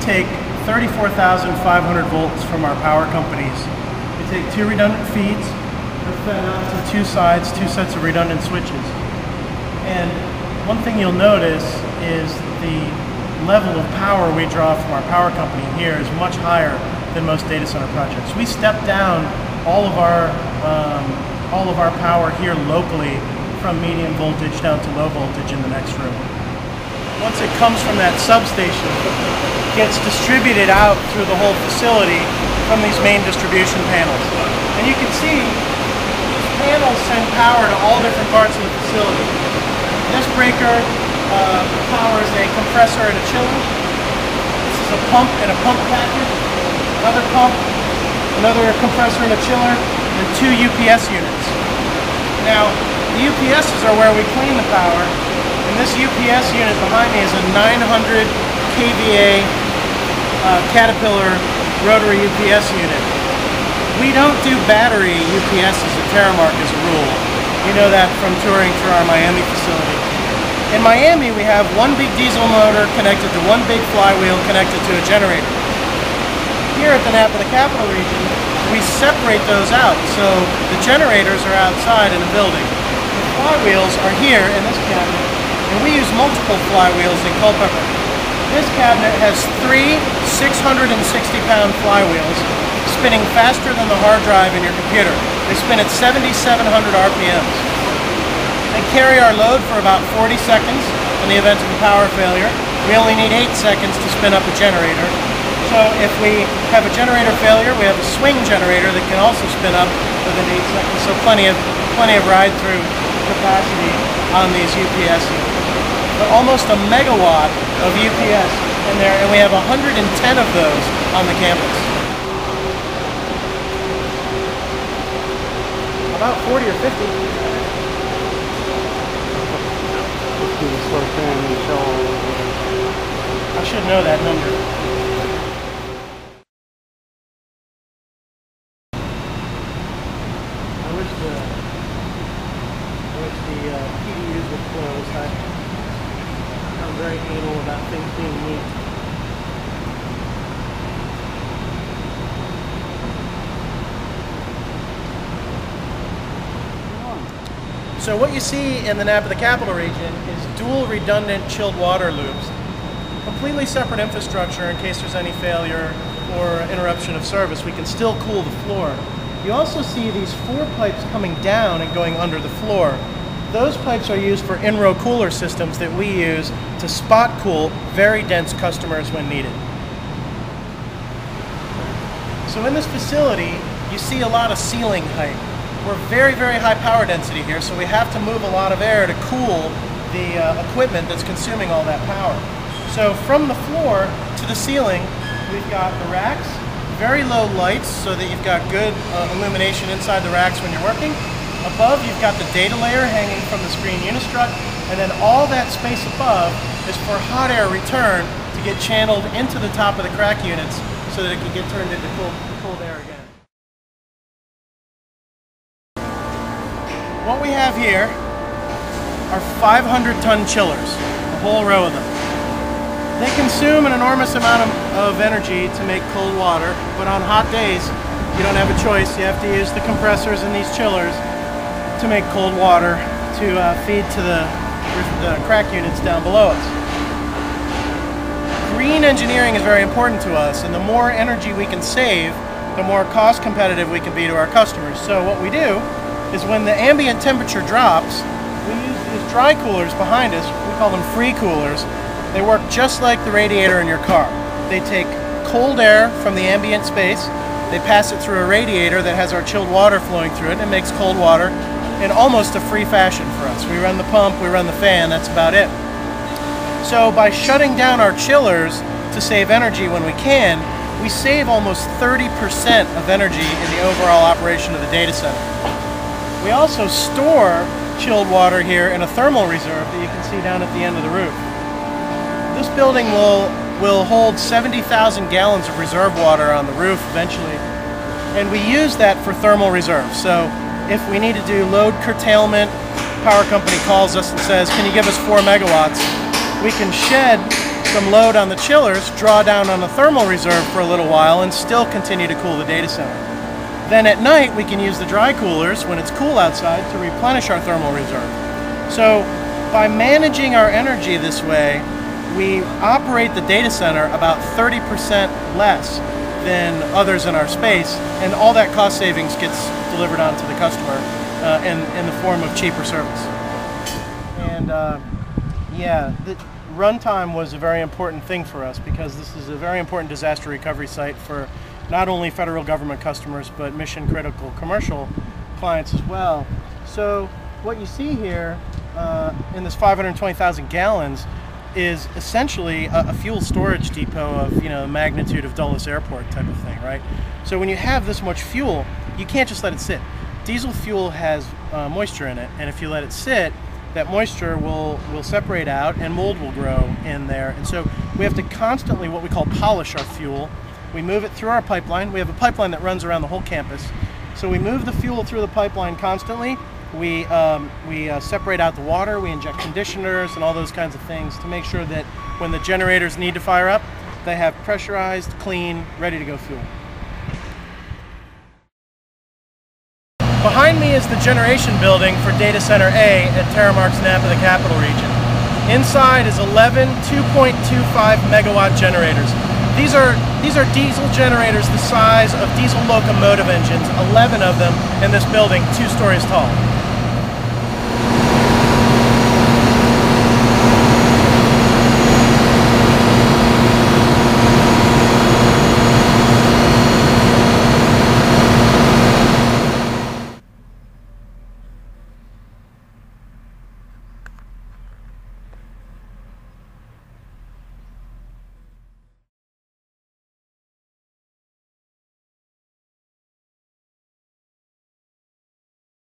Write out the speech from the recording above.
take 34,500 volts from our power companies. We take two redundant feeds, out to two sides, two sets of redundant switches. And one thing you'll notice is the level of power we draw from our power company here is much higher than most data center projects. We step down all of our um, all of our power here locally from medium voltage down to low voltage in the next room. Once it comes from that substation, it gets distributed out through the whole facility from these main distribution panels. And you can see these panels send power to all different parts of the facility. This breaker uh, powers a compressor and a chiller. This is a pump and a pump package. Another pump, another compressor and a chiller, and two UPS units. Now, the UPSs are where we clean the power, this UPS unit behind me is a 900 kVA uh, Caterpillar rotary UPS unit. We don't do battery UPSs at Terremark as a rule. You know that from touring through our Miami facility. In Miami, we have one big diesel motor connected to one big flywheel connected to a generator. Here at the NAP of the Capital region, we separate those out. So the generators are outside in the building. The flywheels are here in this cabinet, and we use multiple flywheels in Culpeper. This cabinet has three 660 pound flywheels spinning faster than the hard drive in your computer. They spin at 7,700 RPMs. They carry our load for about 40 seconds in the event of a power failure. We only need 8 seconds to spin up a generator. So if we have a generator failure, we have a swing generator that can also spin up within 8 seconds. So plenty of, plenty of ride-through capacity on these UPS. Almost a megawatt of UPS in there, and we have 110 of those on the campus. About 40 or 50. I should know that number. I wish the wish the uh, PDUs would close. Very anal about things being neat. So what you see in the NAP of the Capital region is dual redundant chilled water loops. Completely separate infrastructure in case there's any failure or interruption of service. We can still cool the floor. You also see these four pipes coming down and going under the floor. Those pipes are used for in-row cooler systems that we use to spot cool very dense customers when needed. So in this facility, you see a lot of ceiling height. We're very, very high power density here, so we have to move a lot of air to cool the uh, equipment that's consuming all that power. So from the floor to the ceiling, we've got the racks, very low lights so that you've got good uh, illumination inside the racks when you're working. Above, you've got the data layer hanging from the screen unistrut, and then all that space above is for hot air return to get channeled into the top of the CRAC units so that it can get turned into cold, cold air again. What we have here are 500 ton chillers, a whole row of them. They consume an enormous amount of, of energy to make cold water, but on hot days, you don't have a choice. You have to use the compressors in these chillers to make cold water to uh, feed to the, the CRAC units down below us. Green engineering is very important to us, and the more energy we can save, the more cost competitive we can be to our customers. So what we do is when the ambient temperature drops, we use these dry coolers behind us, we call them free coolers. They work just like the radiator in your car. They take cold air from the ambient space, they pass it through a radiator that has our chilled water flowing through it, and it makes cold water in almost a free fashion for us. We run the pump, we run the fan, that's about it. So by shutting down our chillers to save energy when we can, we save almost 30% of energy in the overall operation of the data center. We also store chilled water here in a thermal reserve that you can see down at the end of the roof. This building will, will hold 70,000 gallons of reserve water on the roof eventually, and we use that for thermal reserve. So if we need to do load curtailment, power company calls us and says, can you give us four megawatts? We can shed some load on the chillers, draw down on the thermal reserve for a little while, and still continue to cool the data center. Then at night, we can use the dry coolers when it's cool outside to replenish our thermal reserve. So by managing our energy this way, we operate the data center about 30% less than others in our space, and all that cost savings gets delivered onto the customer uh, in, in the form of cheaper service. And uh, yeah, the runtime was a very important thing for us because this is a very important disaster recovery site for not only federal government customers but mission critical commercial clients as well. So what you see here uh, in this 520,000 gallons is essentially a, a, fuel storage depot of you know magnitude of Dulles Airport type of thing, right? So when you have this much fuel, you can't just let it sit. Diesel fuel has uh, moisture in it, and if you let it sit, that moisture will will separate out and mold will grow in there. And so we have to constantly what we call polish our fuel. We move it through our pipeline. We have a pipeline that runs around the whole campus. So we move the fuel through the pipeline constantly we, um, we uh, separate out the water, we inject conditioners and all those kinds of things to make sure that when the generators need to fire up, they have pressurized, clean, ready to go fuel. Behind me is the generation building for Data Center A at Terremark's Napa, the capital region. Inside is 11 2.25 megawatt generators. These are, these are diesel generators the size of diesel locomotive engines, 11 of them in this building, two stories tall.